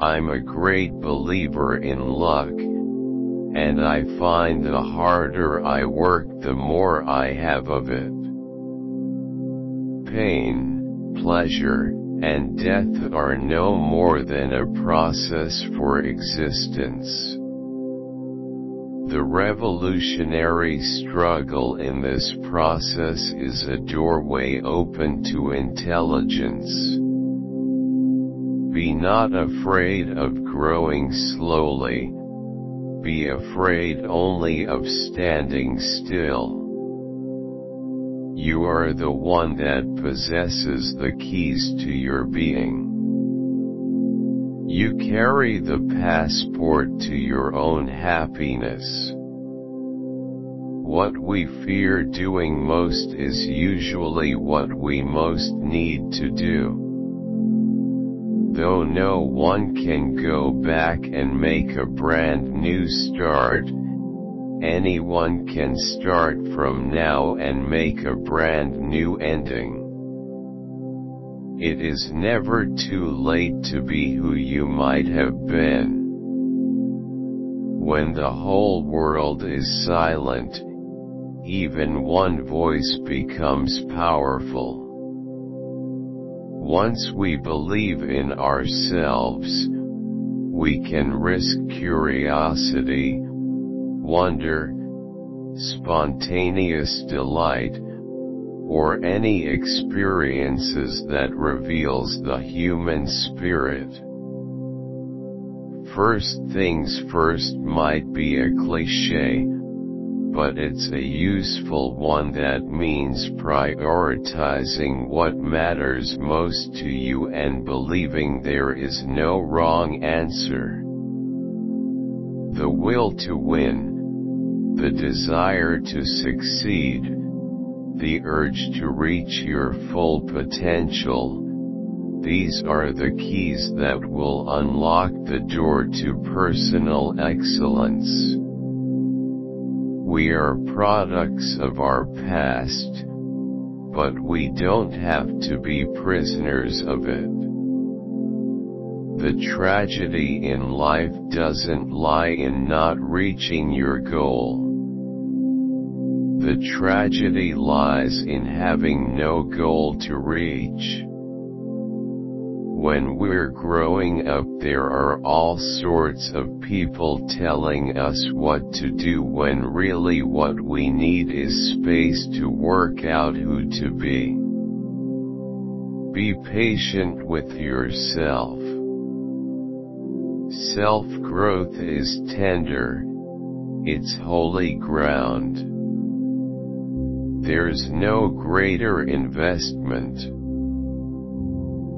I'm a great believer in luck, and I find the harder I work the more I have of it. Pain, pleasure, and death are no more than a process for existence. The revolutionary struggle in this process is a doorway open to intelligence. Be not afraid of growing slowly, be afraid only of standing still. You are the one that possesses the keys to your being. You carry the passport to your own happiness. What we fear doing most is usually what we most need to do. Though no one can go back and make a brand new start, anyone can start from now and make a brand new ending. It is never too late to be who you might have been. When the whole world is silent, even one voice becomes powerful. Once we believe in ourselves, we can risk curiosity, wonder, spontaneous delight, or any experiences that reveals the human spirit. First things first might be a cliché, but it's a useful one that means prioritizing what matters most to you and believing there is no wrong answer. The will to win, the desire to succeed, the urge to reach your full potential, these are the keys that will unlock the door to personal excellence. We are products of our past, but we don't have to be prisoners of it. The tragedy in life doesn't lie in not reaching your goal. The tragedy lies in having no goal to reach. When we're growing up there are all sorts of people telling us what to do when really what we need is space to work out who to be. Be patient with yourself. Self-growth is tender, it's holy ground. There's no greater investment.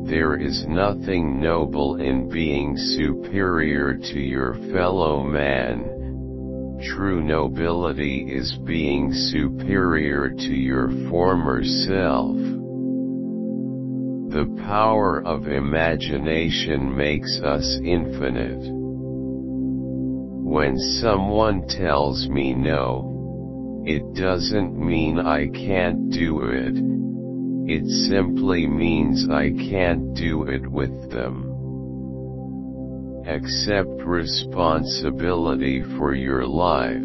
There is nothing noble in being superior to your fellow man. True nobility is being superior to your former self. The power of imagination makes us infinite. When someone tells me no, it doesn't mean I can't do it it simply means I can't do it with them. Accept responsibility for your life.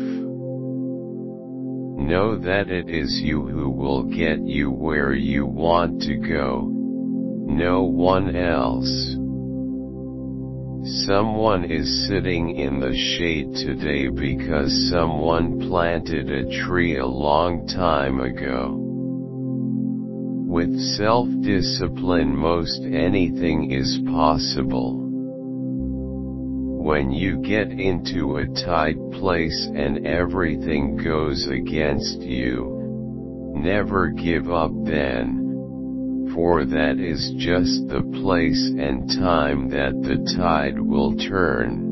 Know that it is you who will get you where you want to go, no one else. Someone is sitting in the shade today because someone planted a tree a long time ago. With self-discipline most anything is possible. When you get into a tight place and everything goes against you, never give up then, for that is just the place and time that the tide will turn.